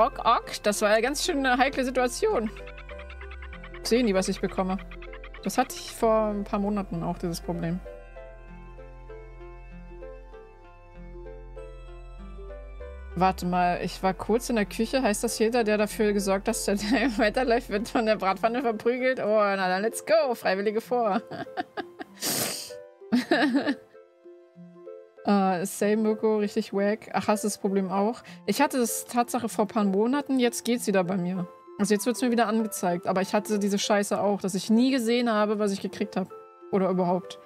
Ok, ok. Das war ja ganz schön eine heikle Situation. Sehen die, was ich bekomme. Das hatte ich vor ein paar Monaten auch, dieses Problem. Warte mal, ich war kurz in der Küche. Heißt das jeder, der dafür gesorgt hat, dass der weiterläuft, wird von der Bratpfanne verprügelt? Oh, na dann let's go. Freiwillige vor. uh, same Moko, richtig wack. Ach, hast du das Problem auch? Ich hatte das Tatsache vor ein paar Monaten, jetzt geht's wieder bei mir. Also jetzt wird es mir wieder angezeigt. Aber ich hatte diese Scheiße auch, dass ich nie gesehen habe, was ich gekriegt habe. Oder überhaupt.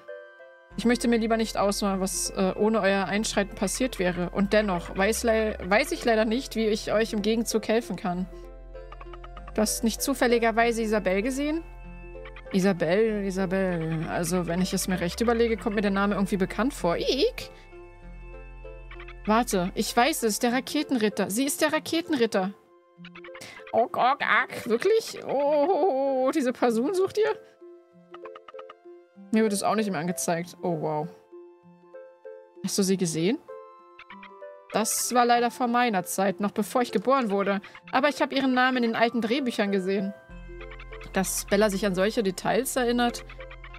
Ich möchte mir lieber nicht ausmalen, was äh, ohne euer Einschreiten passiert wäre. Und dennoch weiß, weiß ich leider nicht, wie ich euch im Gegenzug helfen kann. Du hast nicht zufälligerweise Isabel gesehen? Isabel, Isabel. Also, wenn ich es mir recht überlege, kommt mir der Name irgendwie bekannt vor. Ik? Warte, ich weiß es, der Raketenritter. Sie ist der Raketenritter. Oh, oh, oh, wirklich? Oh, diese Person sucht ihr? Mir wird es auch nicht mehr angezeigt. Oh, wow. Hast du sie gesehen? Das war leider vor meiner Zeit, noch bevor ich geboren wurde. Aber ich habe ihren Namen in den alten Drehbüchern gesehen. Dass Bella sich an solche Details erinnert,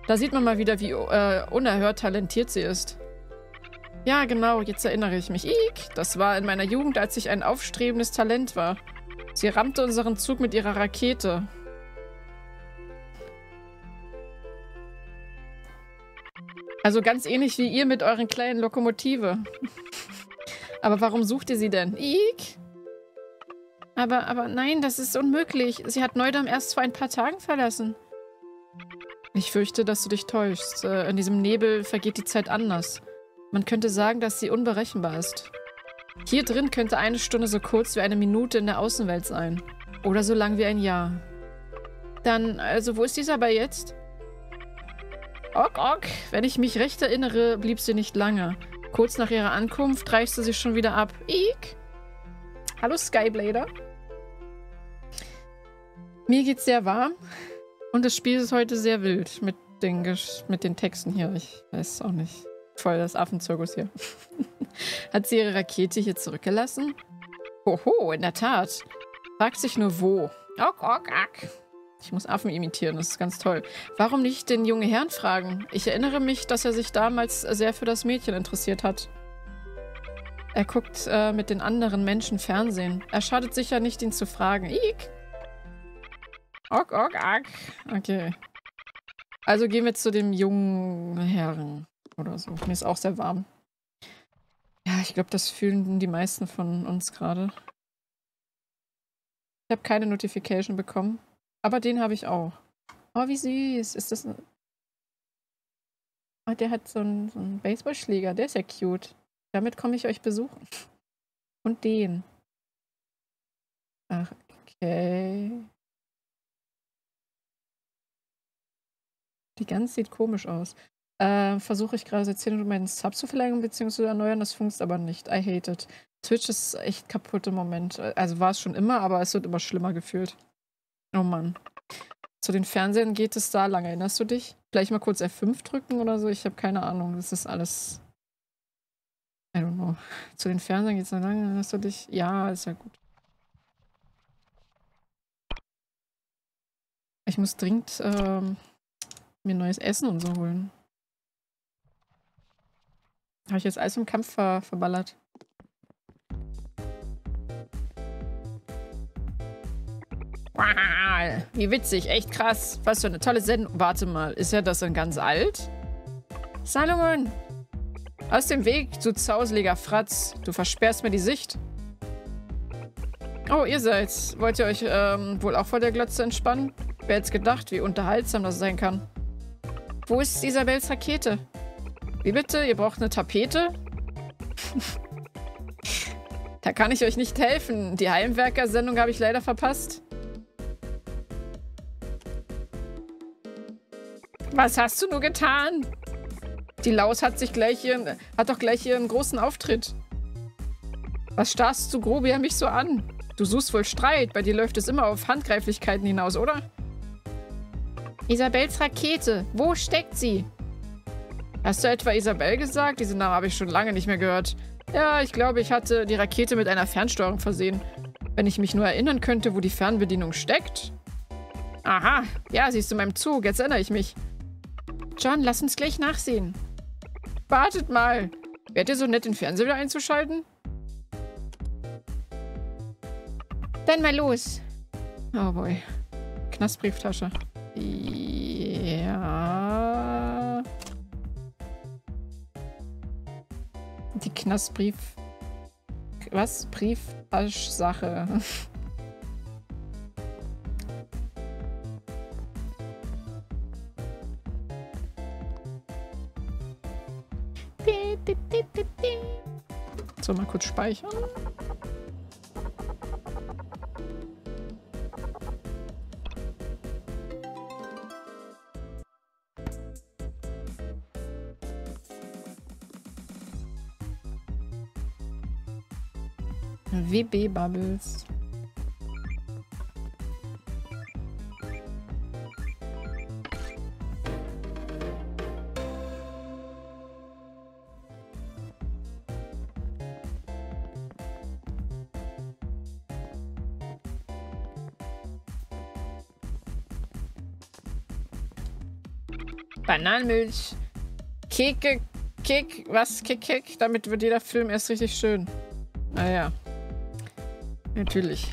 da sieht man mal wieder, wie äh, unerhört talentiert sie ist. Ja, genau, jetzt erinnere ich mich. Ik, das war in meiner Jugend, als ich ein aufstrebendes Talent war. Sie rammte unseren Zug mit ihrer Rakete. Also ganz ähnlich wie ihr mit euren kleinen Lokomotive. aber warum sucht ihr sie denn? Ik? Aber, aber nein, das ist unmöglich. Sie hat Neudam erst vor ein paar Tagen verlassen. Ich fürchte, dass du dich täuschst. Äh, in diesem Nebel vergeht die Zeit anders. Man könnte sagen, dass sie unberechenbar ist. Hier drin könnte eine Stunde so kurz wie eine Minute in der Außenwelt sein. Oder so lang wie ein Jahr. Dann, also wo ist dieser bei jetzt? Ok, ok. Wenn ich mich recht erinnere, blieb sie nicht lange. Kurz nach ihrer Ankunft reichte sie schon wieder ab. Ik? Hallo Skyblader. Mir geht's sehr warm. Und das Spiel ist heute sehr wild mit den, mit den Texten hier. Ich weiß auch nicht. Voll das Affenzirkus hier. Hat sie ihre Rakete hier zurückgelassen? Hoho, in der Tat. Fragt sich nur wo. Ok, ok, ok. Ich muss Affen imitieren, das ist ganz toll. Warum nicht den jungen Herrn fragen? Ich erinnere mich, dass er sich damals sehr für das Mädchen interessiert hat. Er guckt äh, mit den anderen Menschen Fernsehen. Er schadet sicher nicht, ihn zu fragen. Ik. Ok, ok, ok. Okay. Also gehen wir zu dem jungen Herrn oder so. Mir ist auch sehr warm. Ja, ich glaube, das fühlen die meisten von uns gerade. Ich habe keine Notification bekommen. Aber den habe ich auch. Oh, wie süß. Ist das ein... Oh, der hat so einen, so einen Baseballschläger. Der ist ja cute. Damit komme ich euch besuchen. Und den. Ach, okay. Die Gans sieht komisch aus. Äh, Versuche ich gerade seit 10 Minuten meinen Sub zu verlängern bzw. erneuern. Das funktioniert aber nicht. I hate it. Twitch ist echt kaputt im Moment. Also war es schon immer, aber es wird immer schlimmer gefühlt. Oh Mann. Zu den Fernsehern geht es da lang. Erinnerst du dich? Gleich mal kurz F5 drücken oder so? Ich habe keine Ahnung. Das ist alles. I don't know. Zu den Fernsehern geht es da lang. Erinnerst du dich? Ja, ist ja gut. Ich muss dringend ähm, mir neues Essen und so holen. Habe ich jetzt alles im Kampf ver verballert. Wow, wie witzig, echt krass. Was für eine tolle Sendung. Warte mal, ist ja das dann ganz alt? Salomon! Aus dem Weg, du zauseliger Fratz. Du versperrst mir die Sicht. Oh, ihr seid. Wollt ihr euch ähm, wohl auch vor der Glotze entspannen? Wer hätte gedacht, wie unterhaltsam das sein kann? Wo ist Isabels Rakete? Wie bitte? Ihr braucht eine Tapete? da kann ich euch nicht helfen. Die Heimwerker-Sendung habe ich leider verpasst. Was hast du nur getan? Die Laus hat sich gleich ihren, hat doch gleich ihren großen Auftritt. Was starrst du grob ja mich so an? Du suchst wohl Streit. Bei dir läuft es immer auf Handgreiflichkeiten hinaus, oder? Isabels Rakete. Wo steckt sie? Hast du etwa Isabel gesagt? Diesen Namen habe ich schon lange nicht mehr gehört. Ja, ich glaube, ich hatte die Rakete mit einer Fernsteuerung versehen. Wenn ich mich nur erinnern könnte, wo die Fernbedienung steckt. Aha, ja, siehst du meinem Zug, jetzt erinnere ich mich. John, lass uns gleich nachsehen. Wartet mal. Wärt ihr so nett, den Fernseher wieder einzuschalten? Dann mal los. Oh boy. Knastbrieftasche. Ja. Die Knastbrief... Was? Brieftaschsache. So, mal kurz speichern. WB Bubbles. Bananenmilch. Keke, Kick, was? Kick, Kick. Damit wird jeder Film erst richtig schön. Naja. Ah, Natürlich.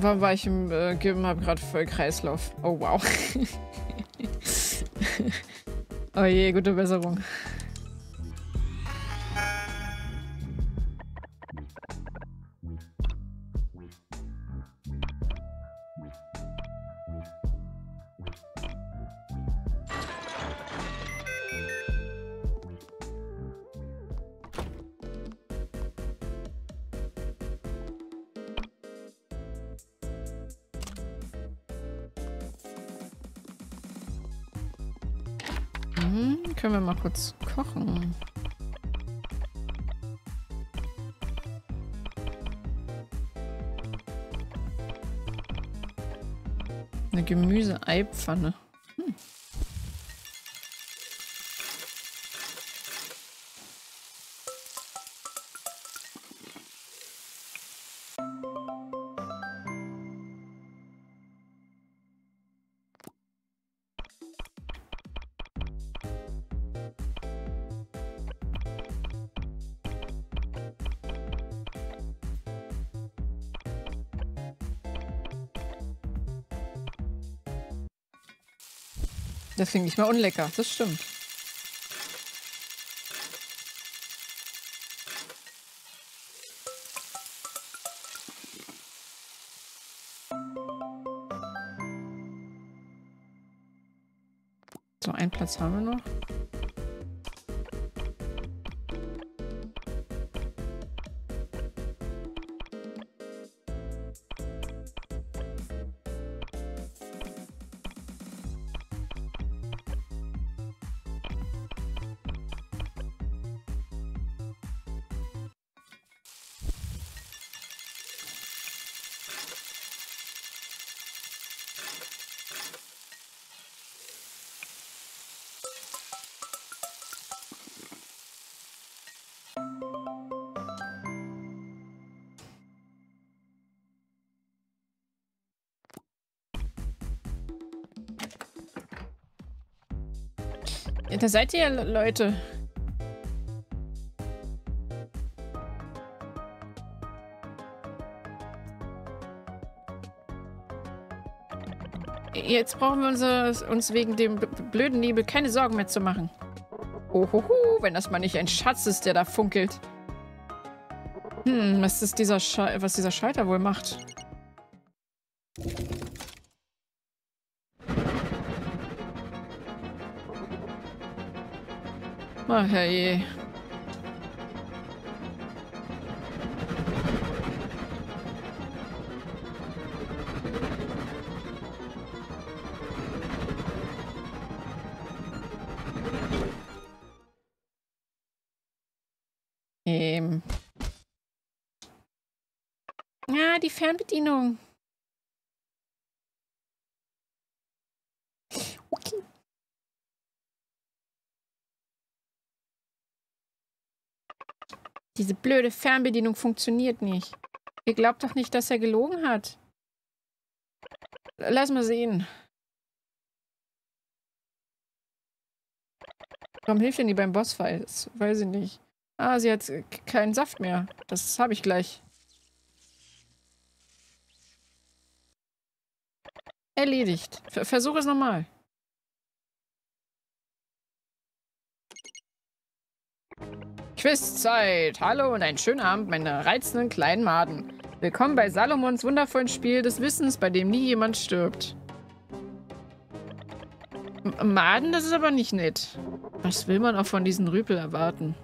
Warum war ich im äh, Gym, habe gerade voll Kreislauf. Oh wow. Oh je, gute Besserung. Gemüse-Eipfanne. Hm. Klingt nicht mal unlecker, das stimmt. So, einen Platz haben wir noch. Ja, da seid ihr, Leute. Jetzt brauchen wir uns, uns wegen dem blöden Nebel keine Sorgen mehr zu machen. Ohoho, wenn das mal nicht ein Schatz ist, der da funkelt. Hm, was ist dieser Sche was dieser Schalter wohl macht? Ach herrje. Eh. Ähm. Ja, die Fernbedienung. Diese blöde Fernbedienung funktioniert nicht. Ihr glaubt doch nicht, dass er gelogen hat. Lass mal sehen. Warum hilft denn die beim Bossfight? Weiß ich nicht. Ah, sie hat keinen Saft mehr. Das habe ich gleich. Erledigt. Ver Versuch es nochmal. Quizzeit. Hallo und einen schönen Abend, meine reizenden kleinen Maden. Willkommen bei Salomons wundervollen Spiel des Wissens, bei dem nie jemand stirbt. M Maden, das ist aber nicht nett. Was will man auch von diesen Rüpel erwarten?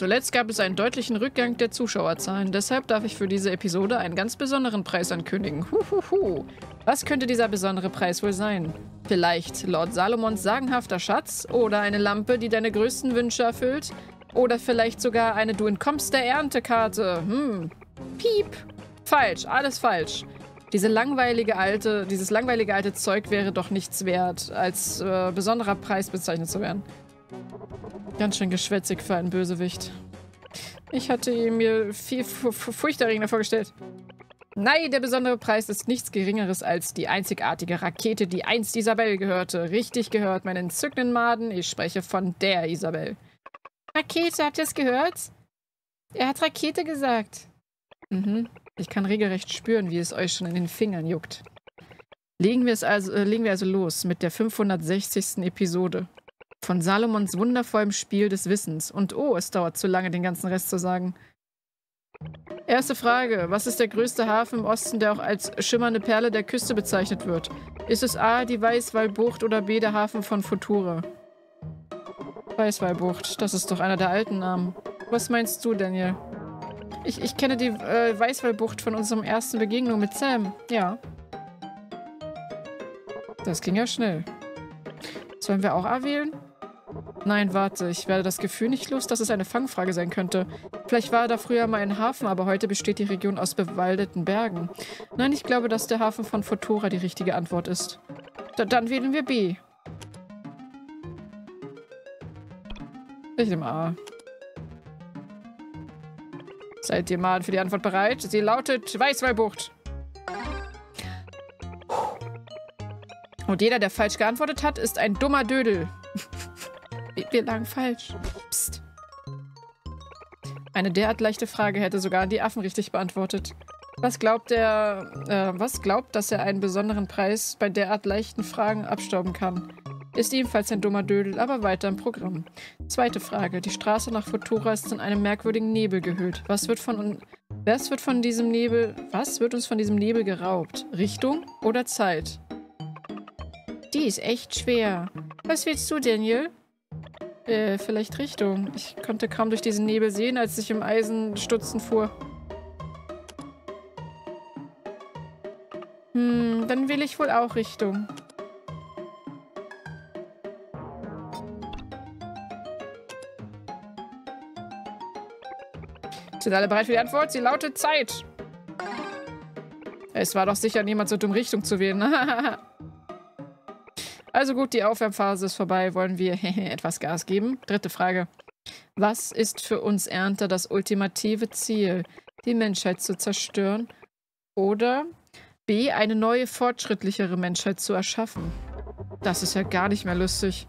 Zuletzt gab es einen deutlichen Rückgang der Zuschauerzahlen. Deshalb darf ich für diese Episode einen ganz besonderen Preis ankündigen. Huhuhu. Was könnte dieser besondere Preis wohl sein? Vielleicht Lord Salomons sagenhafter Schatz? Oder eine Lampe, die deine größten Wünsche erfüllt? Oder vielleicht sogar eine Du entkommst der Erntekarte? Hm. Piep. Falsch. Alles falsch. Diese langweilige alte, dieses langweilige alte Zeug wäre doch nichts wert, als äh, besonderer Preis bezeichnet zu werden. Ganz schön geschwätzig für einen Bösewicht. Ich hatte ihn mir viel furchterregender vorgestellt. Nein, der besondere Preis ist nichts Geringeres als die einzigartige Rakete, die einst Isabel gehörte. Richtig gehört, meine entzückenden Maden. Ich spreche von der Isabel. Rakete, habt ihr es gehört? Er hat Rakete gesagt. Mhm. Ich kann regelrecht spüren, wie es euch schon in den Fingern juckt. Legen wir, es also, äh, legen wir also los mit der 560. Episode von Salomons wundervollem Spiel des Wissens. Und oh, es dauert zu lange, den ganzen Rest zu sagen. Erste Frage. Was ist der größte Hafen im Osten, der auch als schimmernde Perle der Küste bezeichnet wird? Ist es A, die Weißwallbucht oder B, der Hafen von Futura? Weißwallbucht. Das ist doch einer der alten Namen. Was meinst du, Daniel? Ich, ich kenne die äh, Weißwallbucht von unserem ersten Begegnung mit Sam. Ja. Das ging ja schnell. Sollen wir auch A wählen? Nein, warte, ich werde das Gefühl nicht los, dass es eine Fangfrage sein könnte. Vielleicht war da früher mal ein Hafen, aber heute besteht die Region aus bewaldeten Bergen. Nein, ich glaube, dass der Hafen von Fotora die richtige Antwort ist. Da, dann wählen wir B. Ich nehme A. Seid ihr mal für die Antwort bereit? Sie lautet Weißwallbucht. Und jeder, der falsch geantwortet hat, ist ein dummer Dödel. Wir lagen falsch. Psst. Eine derart leichte Frage hätte sogar die Affen richtig beantwortet. Was glaubt er, äh, was glaubt, dass er einen besonderen Preis bei derart leichten Fragen abstauben kann? Ist ebenfalls ein dummer Dödel, aber weiter im Programm. Zweite Frage. Die Straße nach Futura ist in einem merkwürdigen Nebel gehüllt. Was wird von. Was wird von diesem Nebel... Was wird uns von diesem Nebel geraubt? Richtung oder Zeit? Die ist echt schwer. Was willst du, Daniel? Äh, vielleicht Richtung. Ich konnte kaum durch diesen Nebel sehen, als ich im Eisenstutzen fuhr. Hm, dann will ich wohl auch Richtung. Sind alle bereit für die Antwort? Sie lautet Zeit. Es war doch sicher niemand so dumm, Richtung zu wählen. Also gut, die Aufwärmphase ist vorbei. Wollen wir etwas Gas geben? Dritte Frage. Was ist für uns Ernte das ultimative Ziel? Die Menschheit zu zerstören? Oder B. Eine neue, fortschrittlichere Menschheit zu erschaffen? Das ist ja gar nicht mehr lustig.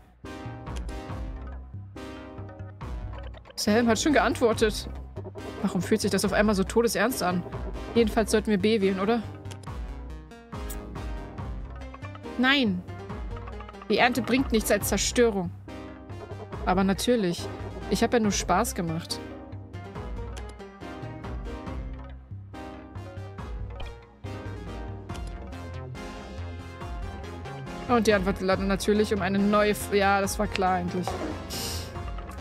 Sam hat schon geantwortet. Warum fühlt sich das auf einmal so todesernst an? Jedenfalls sollten wir B wählen, oder? Nein, die Ernte bringt nichts als Zerstörung. Aber natürlich, ich habe ja nur Spaß gemacht. Und die Antwort lautet natürlich um eine neue... F ja, das war klar eigentlich.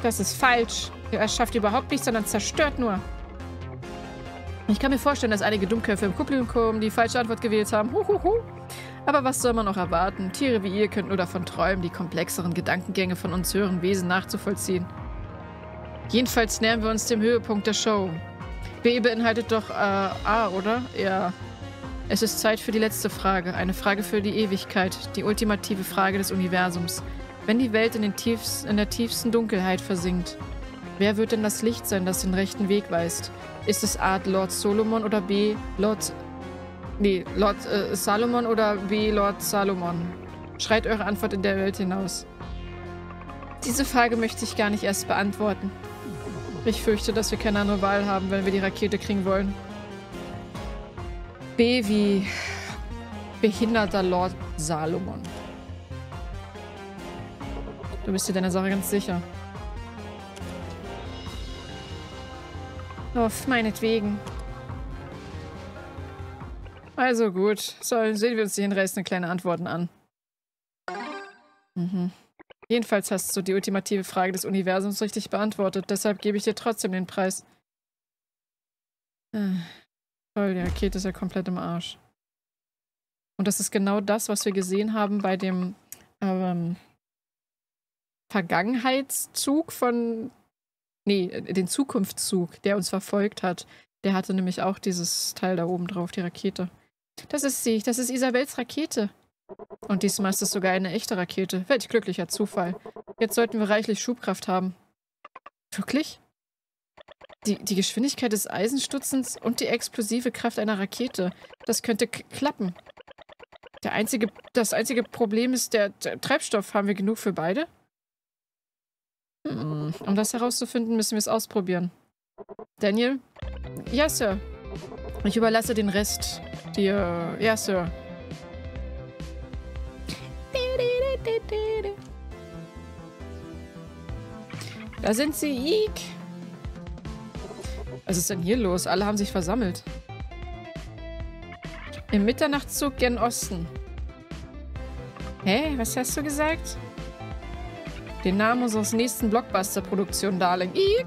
Das ist falsch. Er schafft überhaupt nichts, sondern zerstört nur. Ich kann mir vorstellen, dass einige Dummköpfe im Publikum die falsche Antwort gewählt haben. Huhuhu. Aber was soll man noch erwarten? Tiere wie ihr könnt nur davon träumen, die komplexeren Gedankengänge von uns höheren Wesen nachzuvollziehen. Jedenfalls nähern wir uns dem Höhepunkt der Show. B beinhaltet doch äh, A, oder? Ja. Es ist Zeit für die letzte Frage. Eine Frage für die Ewigkeit. Die ultimative Frage des Universums. Wenn die Welt in, den tiefst, in der tiefsten Dunkelheit versinkt, wer wird denn das Licht sein, das den rechten Weg weist? Ist es A. Lord Solomon oder B. Lord Nee, Lord äh, Salomon oder B. Lord Salomon? Schreit eure Antwort in der Welt hinaus. Diese Frage möchte ich gar nicht erst beantworten. Ich fürchte, dass wir keine andere Wahl haben, wenn wir die Rakete kriegen wollen. B wie behinderter Lord Salomon. Du bist dir deiner Sache ganz sicher. Auf meinetwegen. Also gut. So, sehen wir uns die hinreißenden kleinen Antworten an. Mhm. Jedenfalls hast du die ultimative Frage des Universums richtig beantwortet. Deshalb gebe ich dir trotzdem den Preis. Äh, toll, die Rakete ist ja komplett im Arsch. Und das ist genau das, was wir gesehen haben bei dem ähm, Vergangenheitszug von. Nee, den Zukunftszug, der uns verfolgt hat. Der hatte nämlich auch dieses Teil da oben drauf, die Rakete. Das ist sie. Das ist Isabels Rakete. Und diesmal ist es sogar eine echte Rakete. Welch glücklicher Zufall. Jetzt sollten wir reichlich Schubkraft haben. Wirklich? Die, die Geschwindigkeit des Eisenstutzens und die explosive Kraft einer Rakete. Das könnte klappen. Der einzige, das einzige Problem ist der, der Treibstoff. Haben wir genug für beide? Hm, um das herauszufinden, müssen wir es ausprobieren. Daniel? Ja, Sir. Ich überlasse den Rest dir. Ja, Sir. Da sind sie, Eek. Was ist denn hier los? Alle haben sich versammelt. Im Mitternachtszug gen Osten. Hä? Was hast du gesagt? Den Namen unseres nächsten Blockbuster-Produktion, Darling. Eek.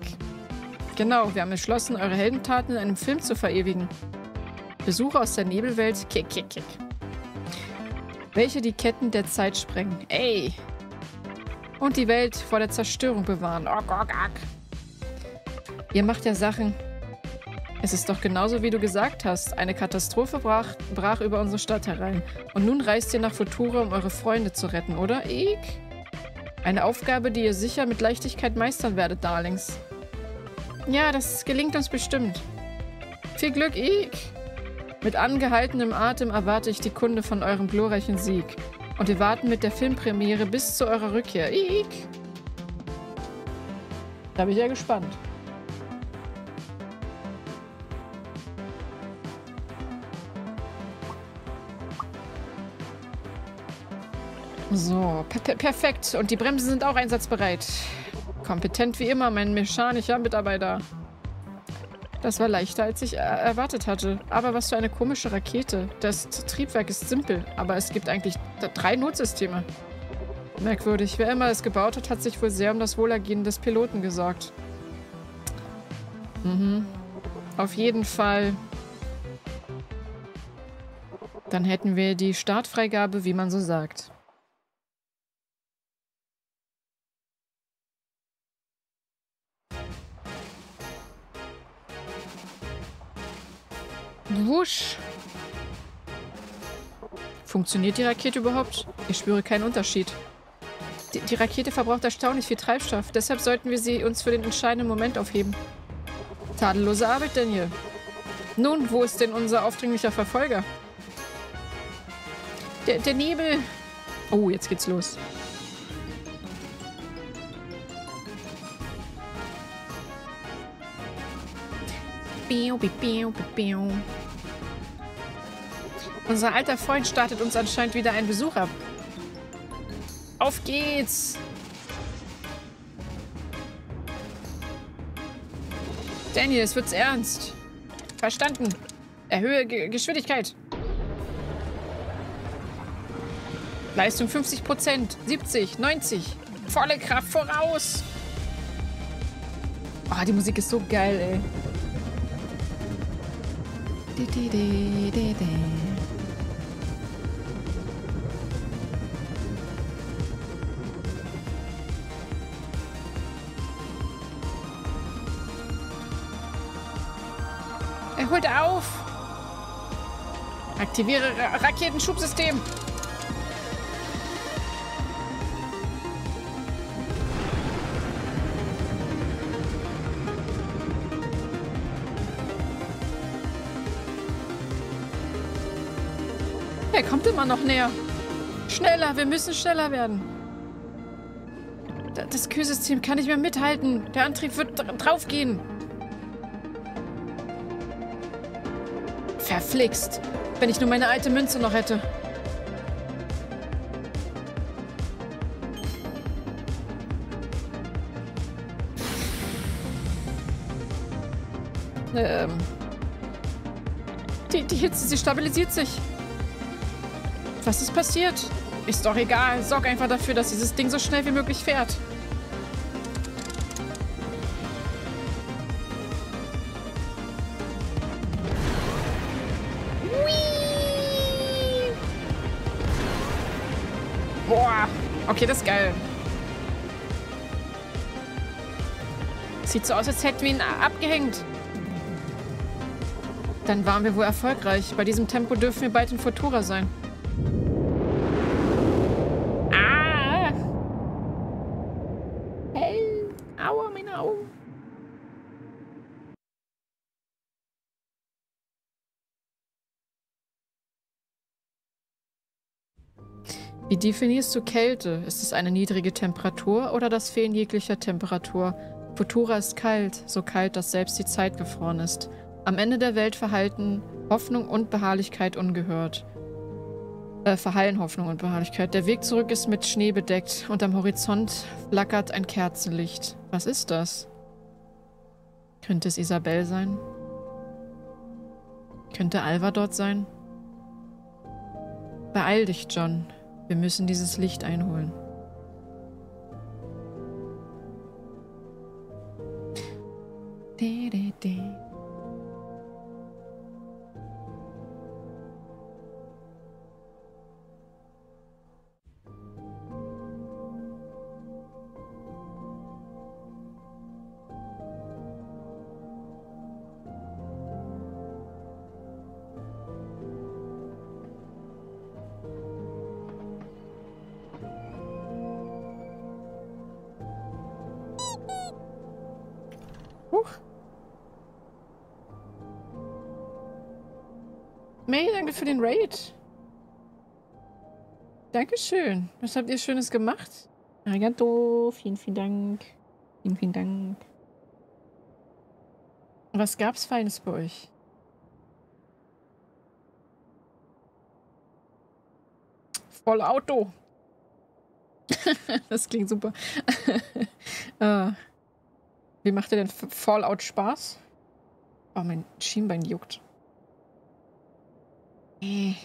Genau, wir haben entschlossen, eure Heldentaten in einem Film zu verewigen. Besucher aus der Nebelwelt, kick, kick, kick. Welche die Ketten der Zeit sprengen. Ey! Und die Welt vor der Zerstörung bewahren. Ok, ok, ok. Ihr macht ja Sachen. Es ist doch genauso, wie du gesagt hast. Eine Katastrophe brach, brach über unsere Stadt herein. Und nun reist ihr nach Futura, um eure Freunde zu retten, oder? Ik? Eine Aufgabe, die ihr sicher mit Leichtigkeit meistern werdet, Darlings. Ja, das gelingt uns bestimmt. Viel Glück, Ik! Mit angehaltenem Atem erwarte ich die Kunde von eurem glorreichen Sieg. Und wir warten mit der Filmpremiere bis zu eurer Rückkehr. Ik! Da bin ich ja gespannt. So, per perfekt. Und die Bremsen sind auch einsatzbereit. Kompetent wie immer, mein mechanischer Mitarbeiter. Das war leichter, als ich erwartet hatte. Aber was für eine komische Rakete. Das Triebwerk ist simpel, aber es gibt eigentlich drei Notsysteme. Merkwürdig. Wer immer es gebaut hat, hat sich wohl sehr um das Wohlergehen des Piloten gesorgt. Mhm. Auf jeden Fall. Dann hätten wir die Startfreigabe, wie man so sagt. Wusch. Funktioniert die Rakete überhaupt? Ich spüre keinen Unterschied. Die, die, Rakete verbraucht erstaunlich viel Treibstoff. Deshalb sollten wir sie uns für den entscheidenden Moment aufheben. Tadellose Arbeit, Daniel. Nun, wo ist denn unser aufdringlicher Verfolger? Der, der Nebel... Oh, jetzt geht's los. Biu, biu, biu, biu. Unser alter Freund startet uns anscheinend wieder einen Besuch ab. Auf geht's! Daniel, es wird's ernst. Verstanden. Erhöhe G Geschwindigkeit. Leistung 50% 70, 90. Volle Kraft voraus. Oh, die Musik ist so geil, ey. Holt auf! Aktiviere Ra Raketenschubsystem! Er kommt immer noch näher. Schneller, wir müssen schneller werden. Das Kühlsystem kann nicht mehr mithalten. Der Antrieb wird draufgehen. Verflixt. Wenn ich nur meine alte Münze noch hätte. Ähm. Die, die Hitze, sie stabilisiert sich. Was ist passiert? Ist doch egal. Sorg einfach dafür, dass dieses Ding so schnell wie möglich fährt. Okay, das ist geil. Sieht so aus, als hätten wir ihn abgehängt. Dann waren wir wohl erfolgreich. Bei diesem Tempo dürfen wir bald in Futura sein. Wie definierst du Kälte? Ist es eine niedrige Temperatur oder das Fehlen jeglicher Temperatur? Futura ist kalt, so kalt, dass selbst die Zeit gefroren ist. Am Ende der Welt verhalten Hoffnung und Beharrlichkeit ungehört. Äh, verhallen Hoffnung und Beharrlichkeit. Der Weg zurück ist mit Schnee bedeckt und am Horizont flackert ein Kerzenlicht. Was ist das? Könnte es Isabel sein? Könnte Alva dort sein? Beeil dich, John. Wir müssen dieses Licht einholen. De, de, de. Für den Raid. Dankeschön. Was habt ihr Schönes gemacht? Arigato. Vielen, vielen Dank. Vielen, vielen Dank. Was gab's Feines bei euch? Voll Auto. das klingt super. uh, wie macht ihr denn Fallout Spaß? Oh, mein Schienbein juckt. Äh.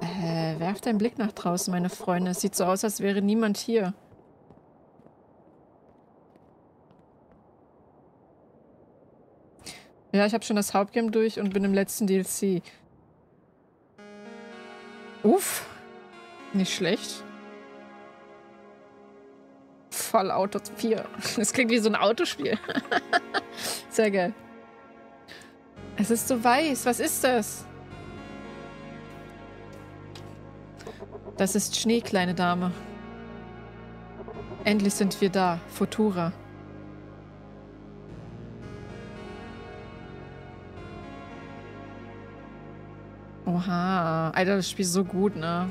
Äh, werft einen Blick nach draußen, meine Freunde. Es sieht so aus, als wäre niemand hier. Ja, ich habe schon das Hauptgame durch und bin im letzten DLC. Uff. Nicht schlecht. Fallout 4. Das klingt wie so ein Autospiel. Sehr geil. Es ist so weiß. Was ist das? Das ist Schnee, kleine Dame. Endlich sind wir da. Futura. Oha. Alter, das Spiel ist so gut, ne?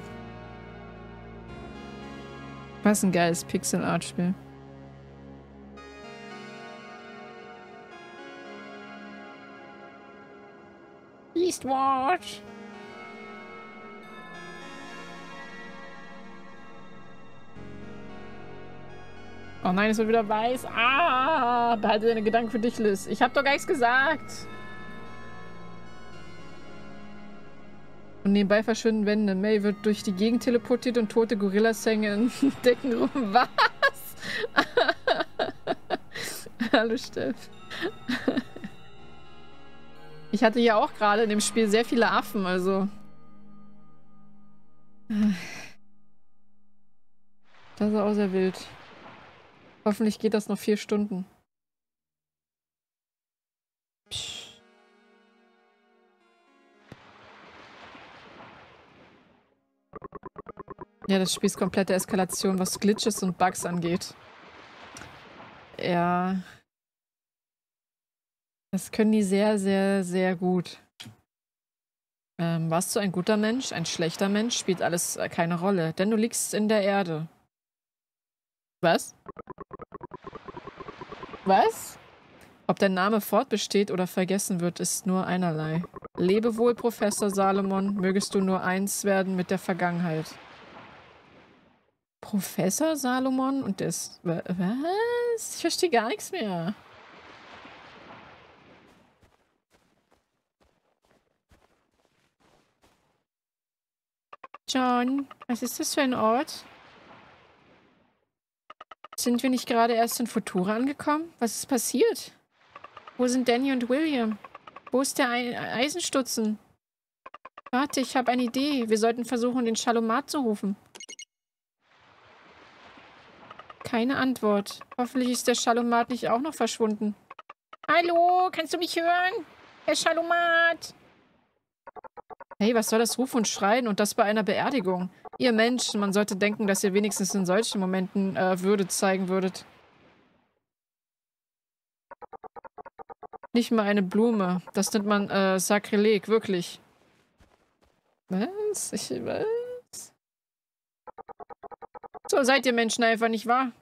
Was ein geiles Pixel-Art-Spiel. Eastwatch. Oh nein, es wird wieder weiß. Ah, behalte deine Gedanken für dich, Liz. Ich hab doch gar nichts gesagt. Und nebenbei verschwinden Wände. May wird durch die Gegend teleportiert und tote Gorillas hängen in Decken rum. Was? Hallo Steff. Ich hatte ja auch gerade in dem Spiel sehr viele Affen, also... Das ist auch sehr wild. Hoffentlich geht das noch vier Stunden. Ja, das Spiel ist komplette Eskalation, was Glitches und Bugs angeht. Ja. Das können die sehr, sehr, sehr gut. Ähm, warst du ein guter Mensch, ein schlechter Mensch, spielt alles äh, keine Rolle, denn du liegst in der Erde. Was? Was? Ob dein Name fortbesteht oder vergessen wird, ist nur einerlei. Lebe wohl, Professor Salomon, mögest du nur eins werden mit der Vergangenheit. Professor Salomon und das... Was? Ich verstehe gar nichts mehr. John, was ist das für ein Ort? Sind wir nicht gerade erst in Futura angekommen? Was ist passiert? Wo sind Danny und William? Wo ist der Eisenstutzen? Warte, ich habe eine Idee. Wir sollten versuchen, den Schalomat zu rufen. Keine Antwort. Hoffentlich ist der Schalomat nicht auch noch verschwunden. Hallo, kannst du mich hören? Herr Schalomat! Hey, was soll das Rufen und Schreien und das bei einer Beerdigung? Ihr Menschen, man sollte denken, dass ihr wenigstens in solchen Momenten äh, Würde zeigen würdet. Nicht mal eine Blume. Das nennt man äh, Sakrileg, wirklich. Was? Ich, was? So seid ihr Menschen einfach, nicht wahr?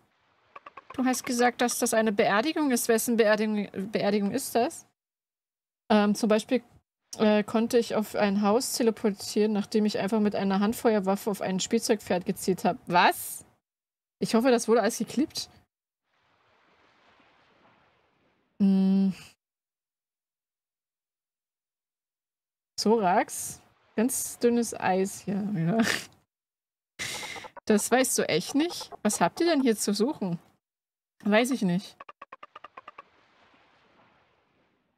Du hast gesagt, dass das eine Beerdigung ist. Wessen Beerdigung, Beerdigung ist das? Ähm, zum Beispiel äh, konnte ich auf ein Haus teleportieren, nachdem ich einfach mit einer Handfeuerwaffe auf ein Spielzeugpferd gezielt habe. Was? Ich hoffe, das wurde alles geklippt. Hm. Thorax. Ganz dünnes Eis hier. Ja. Das weißt du echt nicht? Was habt ihr denn hier zu suchen? Weiß ich nicht.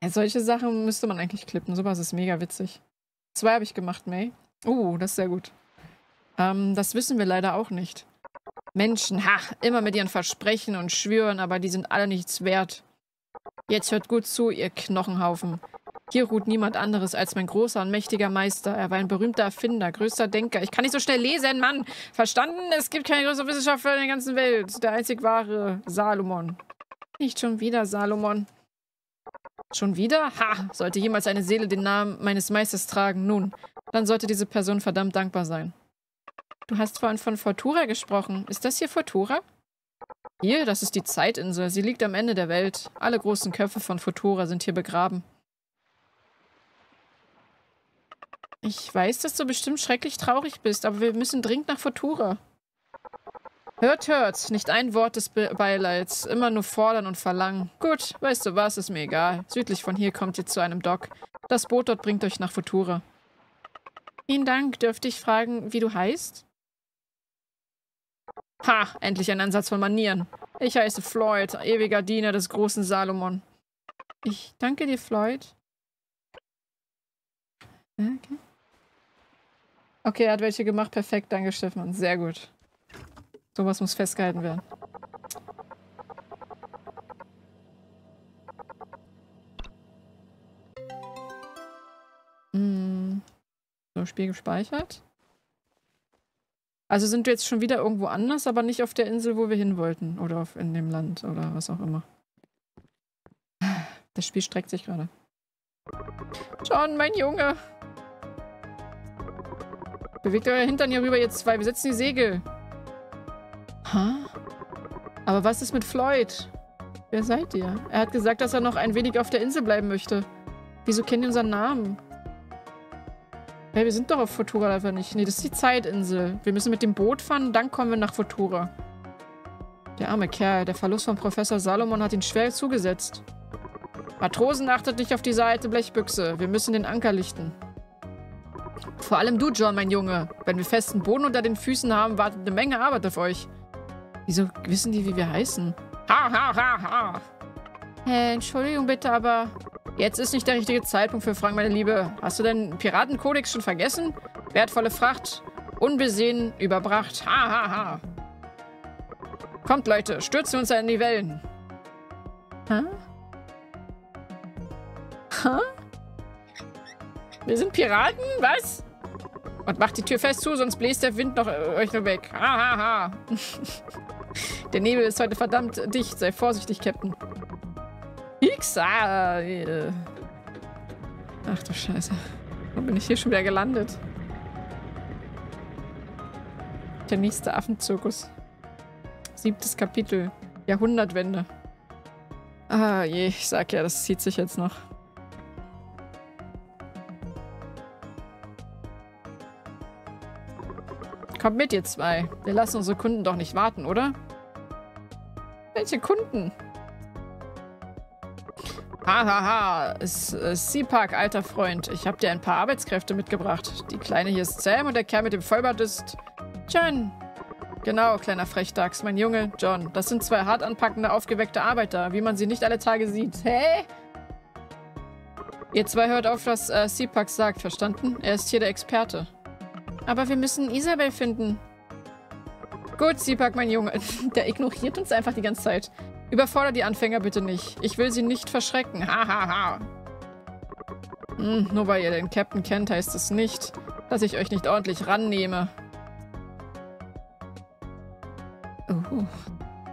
Ja, solche Sachen müsste man eigentlich klippen. Sowas ist mega witzig. Zwei habe ich gemacht, May. Oh, das ist sehr gut. Ähm, das wissen wir leider auch nicht. Menschen, ha, immer mit ihren Versprechen und Schwüren, aber die sind alle nichts wert. Jetzt hört gut zu, ihr Knochenhaufen. Hier ruht niemand anderes als mein großer und mächtiger Meister. Er war ein berühmter Erfinder, größter Denker. Ich kann nicht so schnell lesen, Mann. Verstanden? Es gibt keine größere Wissenschaftler in der ganzen Welt. Der einzig wahre Salomon. Nicht schon wieder Salomon. Schon wieder? Ha! Sollte jemals eine Seele den Namen meines Meisters tragen, nun, dann sollte diese Person verdammt dankbar sein. Du hast vorhin von Fortura gesprochen. Ist das hier Fortura? Hier, das ist die Zeitinsel. Sie liegt am Ende der Welt. Alle großen Köpfe von Futura sind hier begraben. Ich weiß, dass du bestimmt schrecklich traurig bist, aber wir müssen dringend nach Futura. Hört, hört. Nicht ein Wort des Be Beileids. Immer nur fordern und verlangen. Gut, weißt du was, ist mir egal. Südlich von hier kommt ihr zu einem Dock. Das Boot dort bringt euch nach Futura. Vielen Dank. Dürfte ich fragen, wie du heißt? Ha, endlich ein Ansatz von Manieren. Ich heiße Floyd, ewiger Diener des großen Salomon. Ich danke dir, Floyd. Okay. Okay, er hat welche gemacht. Perfekt, danke, Stefan. Sehr gut. Sowas muss festgehalten werden. Hm. So, Spiel gespeichert. Also sind wir jetzt schon wieder irgendwo anders, aber nicht auf der Insel, wo wir hin wollten. Oder auf, in dem Land oder was auch immer. Das Spiel streckt sich gerade. John, mein Junge! Bewegt euer Hintern hier rüber, jetzt zwei. Wir setzen die Segel. Ha? Aber was ist mit Floyd? Wer seid ihr? Er hat gesagt, dass er noch ein wenig auf der Insel bleiben möchte. Wieso kennt ihr unseren Namen? Hey, wir sind doch auf Futura einfach nicht. Nee, das ist die Zeitinsel. Wir müssen mit dem Boot fahren, dann kommen wir nach Futura. Der arme Kerl. Der Verlust von Professor Salomon hat ihn schwer zugesetzt. Matrosen, achtet nicht auf diese alte Blechbüchse. Wir müssen den Anker lichten. Vor allem du, John, mein Junge. Wenn wir festen Boden unter den Füßen haben, wartet eine Menge Arbeit auf euch. Wieso wissen die, wie wir heißen? Ha, ha, ha, ha. Äh, Entschuldigung bitte, aber Jetzt ist nicht der richtige Zeitpunkt für Fragen, meine Liebe. Hast du den Piratenkodex schon vergessen? Wertvolle Fracht, unbesehen, überbracht. Ha, ha, ha. Kommt, Leute, stürzen uns in die Wellen. Hä? Hä? Wir sind Piraten? Was? Und macht die Tür fest zu, sonst bläst der Wind noch äh, euch nur weg. Ha, ha, ha. der Nebel ist heute verdammt dicht. Sei vorsichtig, Captain. Äh. Ach du Scheiße. Wo bin ich hier schon wieder gelandet? Der nächste Affenzirkus. Siebtes Kapitel. Jahrhundertwende. Ah je, ich sag ja, das zieht sich jetzt noch. Kommt mit, ihr zwei. Wir lassen unsere Kunden doch nicht warten, oder? Welche Kunden? Hahaha, Seapark, alter Freund. Ich habe dir ein paar Arbeitskräfte mitgebracht. Die Kleine hier ist Sam und der Kerl mit dem Vollbart ist... John. Genau, kleiner Frechdachs, mein Junge, John. Das sind zwei hart anpackende, aufgeweckte Arbeiter, wie man sie nicht alle Tage sieht. Hä? Ihr zwei hört auf, was äh, Seapark sagt, verstanden? Er ist hier der Experte. Aber wir müssen Isabel finden. Gut, Siepak, mein Junge. Der ignoriert uns einfach die ganze Zeit. Überfordert die Anfänger bitte nicht. Ich will sie nicht verschrecken. Hahaha. Ha, ha. hm, nur weil ihr den Captain kennt, heißt es nicht, dass ich euch nicht ordentlich rannehme. Uh.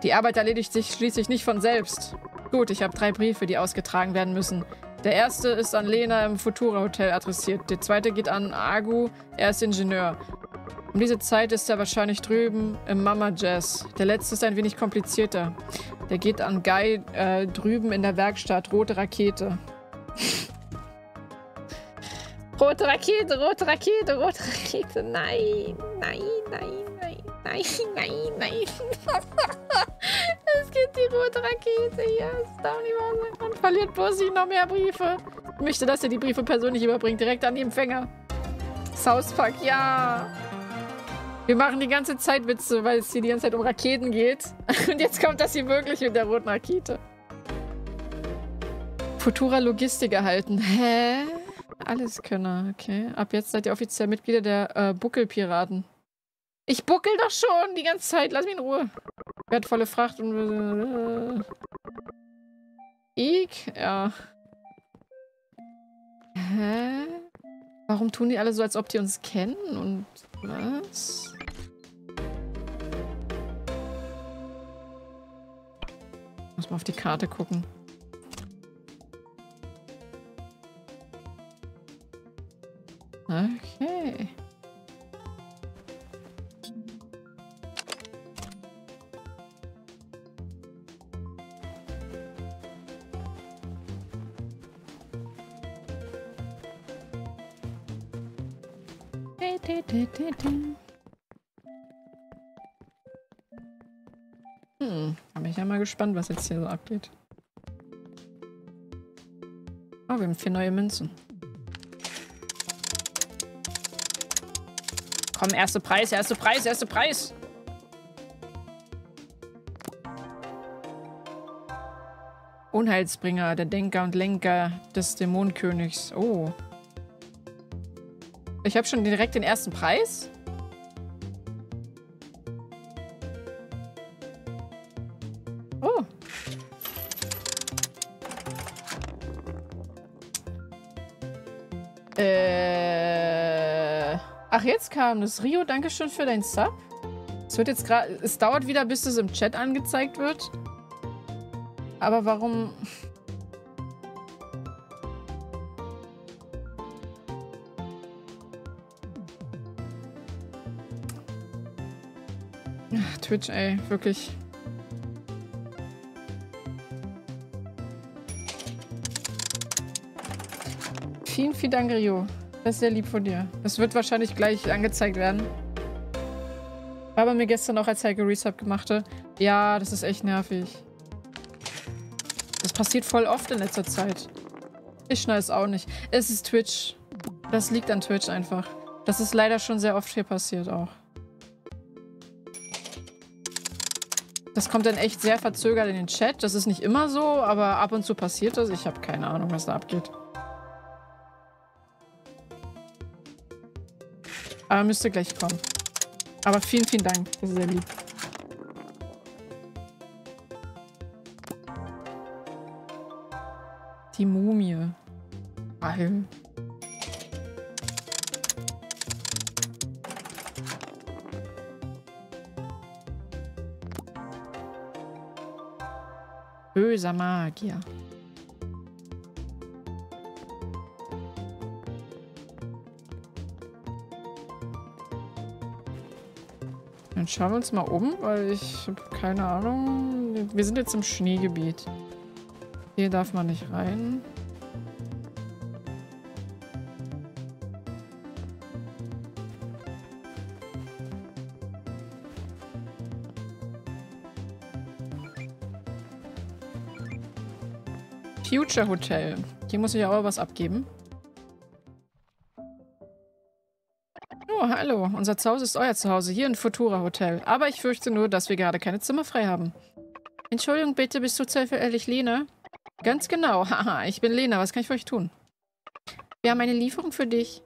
Die Arbeit erledigt sich schließlich nicht von selbst. Gut, ich habe drei Briefe, die ausgetragen werden müssen. Der erste ist an Lena im Futura Hotel adressiert. Der zweite geht an Agu, er ist Ingenieur. Um diese Zeit ist er wahrscheinlich drüben im Mama Jazz. Der letzte ist ein wenig komplizierter. Der geht an Guy äh, drüben in der Werkstatt. Rote Rakete. rote Rakete, rote Rakete, rote Rakete. Nein, nein, nein, nein, nein, nein, nein. es gibt die rote Rakete nicht wahr sein. Man verliert nicht noch mehr Briefe. Ich möchte, dass er die Briefe persönlich überbringt, direkt an die Empfänger. South Park, ja. Wir machen die ganze Zeit Witze, weil es hier die ganze Zeit um Raketen geht. Und jetzt kommt das hier wirklich mit der roten Rakete. Futura Logistik erhalten. Hä? Alles Könner, okay. Ab jetzt seid ihr offiziell Mitglieder der äh, Buckelpiraten. Ich buckel doch schon die ganze Zeit. Lass mich in Ruhe. Wertvolle Fracht und... Äh, ik? Ja. Hä? Warum tun die alle so, als ob die uns kennen? Und was? Muss mal auf die Karte gucken. Okay. Hm, bin ich ja mal gespannt, was jetzt hier so abgeht. Oh, wir haben vier neue Münzen. Komm, erster Preis, erster Preis, erster Preis. Unheilsbringer, der Denker und Lenker des Dämonenkönigs. Oh. Ich habe schon direkt den ersten Preis? Oh. Äh. Ach, jetzt kam das. Rio, danke schön für dein Sub. Es wird jetzt gerade. Es dauert wieder, bis es im Chat angezeigt wird. Aber warum. Twitch, ey. Wirklich. Vielen, vielen Dank, Rio. Das ist sehr lieb von dir. Das wird wahrscheinlich gleich angezeigt werden. War bei mir gestern auch, als Heike Resub gemacht hat. Ja, das ist echt nervig. Das passiert voll oft in letzter Zeit. Ich schnall es auch nicht. Es ist Twitch. Das liegt an Twitch einfach. Das ist leider schon sehr oft hier passiert auch. Das kommt dann echt sehr verzögert in den Chat. Das ist nicht immer so, aber ab und zu passiert das. Ich habe keine Ahnung, was da abgeht. Aber müsste gleich kommen. Aber vielen, vielen Dank. Das ist sehr lieb. Die Mumie. Geil. Böser Magier. Dann schauen wir uns mal um, weil ich habe keine Ahnung. Wir sind jetzt im Schneegebiet. Hier darf man nicht rein. Future Hotel. Hier muss ich aber was abgeben. Oh, hallo. Unser Zuhause ist euer Zuhause, hier im Futura Hotel. Aber ich fürchte nur, dass wir gerade keine Zimmer frei haben. Entschuldigung bitte, bist du zufällig Lena? Ganz genau. Haha, ich bin Lena. Was kann ich für euch tun? Wir haben eine Lieferung für dich.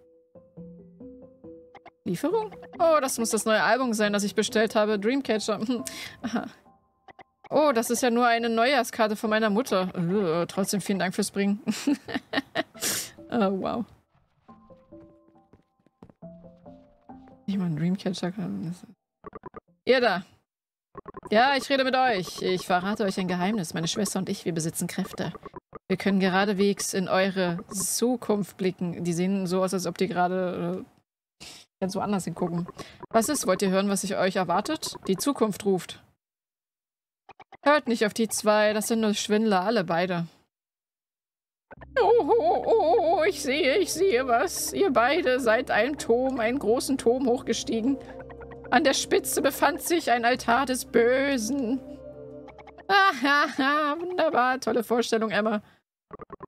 Lieferung? Oh, das muss das neue Album sein, das ich bestellt habe. Dreamcatcher. Aha. Oh, das ist ja nur eine Neujahrskarte von meiner Mutter. Uh, trotzdem vielen Dank fürs Bringen. oh, wow. Ich mal einen Dreamcatcher kann. Ihr da. Ja, ich rede mit euch. Ich verrate euch ein Geheimnis. Meine Schwester und ich, wir besitzen Kräfte. Wir können geradewegs in eure Zukunft blicken. Die sehen so aus, als ob die gerade äh, ganz woanders hingucken. Was ist? Wollt ihr hören, was sich euch erwartet? Die Zukunft ruft. Hört nicht auf die zwei, das sind nur Schwindler, alle beide. Oh, oh, oh, oh, ich sehe, ich sehe was. Ihr beide seid einen Turm, einen großen Turm hochgestiegen. An der Spitze befand sich ein Altar des Bösen. Ah, wunderbar, tolle Vorstellung, Emma.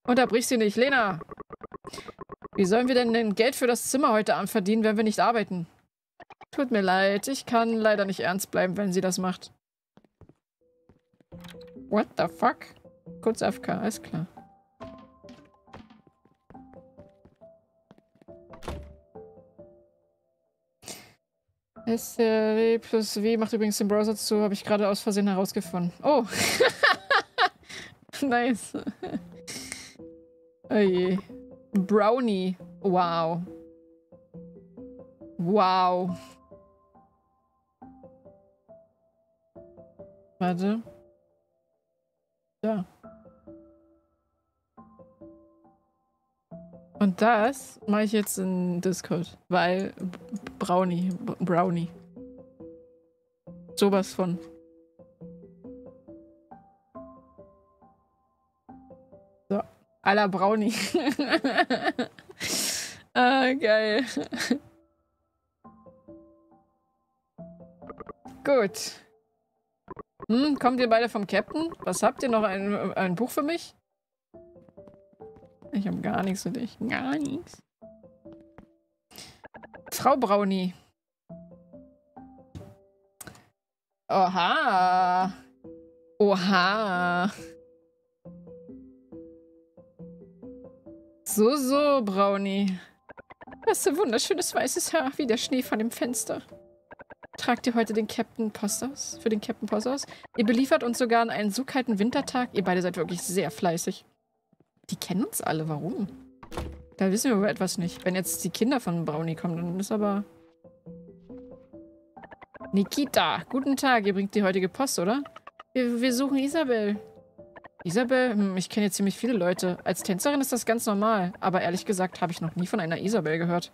Unterbrich sie nicht, Lena. Wie sollen wir denn Geld für das Zimmer heute Abend verdienen, wenn wir nicht arbeiten? Tut mir leid, ich kann leider nicht ernst bleiben, wenn sie das macht. What the fuck? Kurz AFK, alles klar. SRW plus W macht übrigens den Browser zu, habe ich gerade aus Versehen herausgefunden. Oh! nice. oh je. Brownie. Wow. Wow. Warte. Ja. Und das mache ich jetzt in Discord, weil Brownie, Brownie. Sowas von. So, à la Brownie. ah, geil. Gut. Hm, kommt ihr beide vom Captain? Was habt ihr noch? Ein, ein Buch für mich? Ich habe gar nichts für dich. Gar nichts. Frau Brownie. Oha. Oha. So, so, Brownie. Was ein wunderschönes weißes Haar, wie der Schnee von dem Fenster tragt ihr heute den Captain Post aus? Für den Captain Post aus? Ihr beliefert uns sogar an einen so kalten Wintertag. Ihr beide seid wirklich sehr fleißig. Die kennen uns alle. Warum? Da wissen wir aber etwas nicht. Wenn jetzt die Kinder von Brownie kommen, dann ist aber... Nikita, guten Tag. Ihr bringt die heutige Post, oder? Wir, wir suchen Isabel. Isabel? Hm, ich kenne ziemlich viele Leute. Als Tänzerin ist das ganz normal. Aber ehrlich gesagt habe ich noch nie von einer Isabel gehört.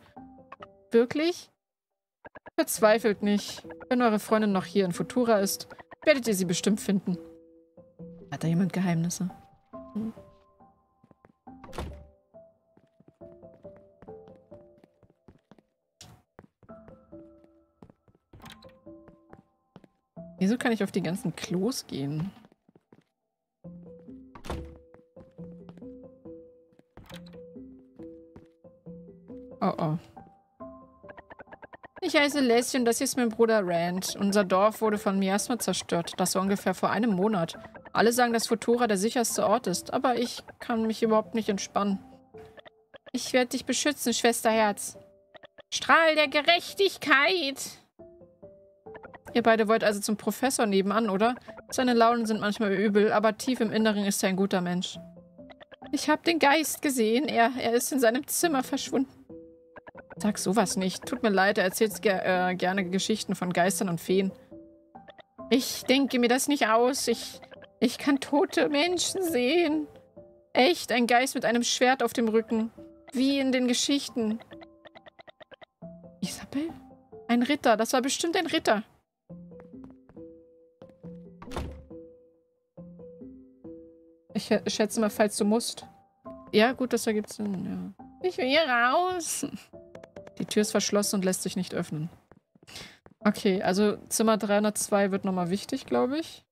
Wirklich? Verzweifelt nicht. Wenn eure Freundin noch hier in Futura ist, werdet ihr sie bestimmt finden. Hat da jemand Geheimnisse? Hm. Wieso kann ich auf die ganzen Klos gehen? Oh oh. Heiße und das hier ist mein Bruder Rand. Unser Dorf wurde von Miasma zerstört. Das war ungefähr vor einem Monat. Alle sagen, dass Futura der sicherste Ort ist, aber ich kann mich überhaupt nicht entspannen. Ich werde dich beschützen, Schwesterherz. Strahl der Gerechtigkeit! Ihr beide wollt also zum Professor nebenan, oder? Seine Launen sind manchmal übel, aber tief im Inneren ist er ein guter Mensch. Ich habe den Geist gesehen. Er, er ist in seinem Zimmer verschwunden. Sag sowas nicht. Tut mir leid, er erzählt ge äh, gerne Geschichten von Geistern und Feen. Ich denke mir das nicht aus. Ich, ich kann tote Menschen sehen. Echt, ein Geist mit einem Schwert auf dem Rücken. Wie in den Geschichten. Isabel? Ein Ritter. Das war bestimmt ein Ritter. Ich schätze mal, falls du musst. Ja, gut, das ergibt Sinn, ja. Ich will hier raus. Die Tür ist verschlossen und lässt sich nicht öffnen. Okay, also Zimmer 302 wird nochmal wichtig, glaube ich.